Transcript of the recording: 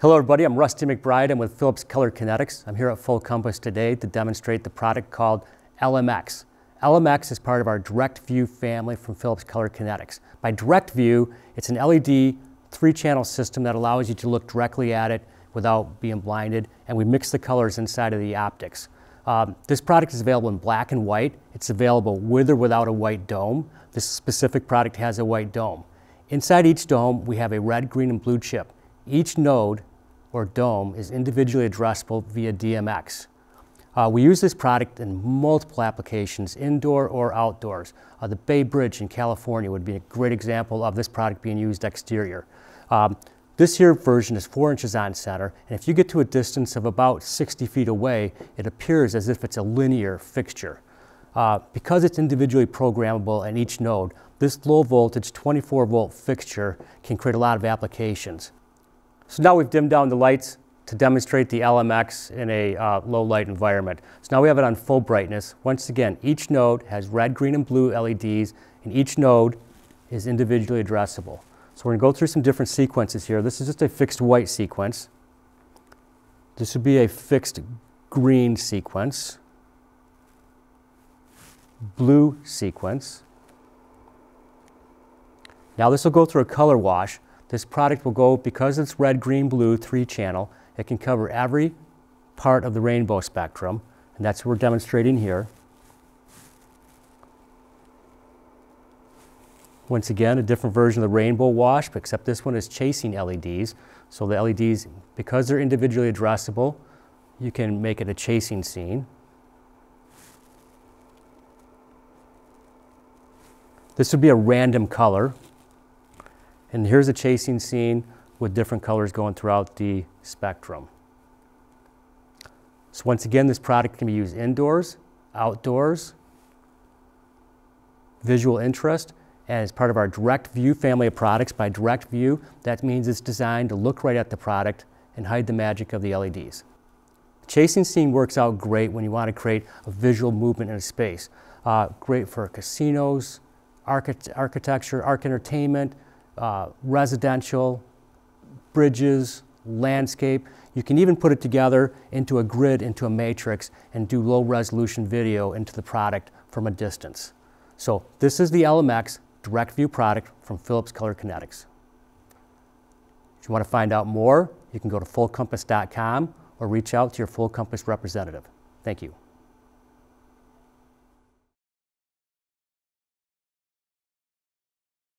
Hello everybody, I'm Rusty McBride. I'm with Philips Color Kinetics. I'm here at Full Compass today to demonstrate the product called LMX. LMX is part of our Direct View family from Philips Color Kinetics. By Direct View, it's an LED three-channel system that allows you to look directly at it without being blinded, and we mix the colors inside of the optics. Um, this product is available in black and white. It's available with or without a white dome. This specific product has a white dome. Inside each dome, we have a red, green, and blue chip. Each node or dome is individually addressable via DMX. Uh, we use this product in multiple applications, indoor or outdoors. Uh, the Bay Bridge in California would be a great example of this product being used exterior. Um, this here version is four inches on center, and if you get to a distance of about 60 feet away, it appears as if it's a linear fixture. Uh, because it's individually programmable in each node, this low voltage 24 volt fixture can create a lot of applications. So now we've dimmed down the lights to demonstrate the LMX in a uh, low light environment. So now we have it on full brightness. Once again, each node has red, green, and blue LEDs, and each node is individually addressable. So we're going to go through some different sequences here. This is just a fixed white sequence. This would be a fixed green sequence, blue sequence. Now this will go through a color wash. This product will go, because it's red, green, blue, three channel, it can cover every part of the rainbow spectrum, and that's what we're demonstrating here. Once again, a different version of the rainbow wash, but except this one is chasing LEDs. So the LEDs, because they're individually addressable, you can make it a chasing scene. This would be a random color. And here's a chasing scene with different colors going throughout the spectrum. So once again, this product can be used indoors, outdoors, visual interest, and as part of our Direct View family of products. By Direct View, that means it's designed to look right at the product and hide the magic of the LEDs. Chasing scene works out great when you want to create a visual movement in a space. Uh, great for casinos, architecture, arc entertainment, uh, residential, bridges, landscape. You can even put it together into a grid, into a matrix, and do low resolution video into the product from a distance. So this is the LMX direct view product from Philips Color Kinetics. If you want to find out more, you can go to fullcompass.com or reach out to your Full Compass representative. Thank you.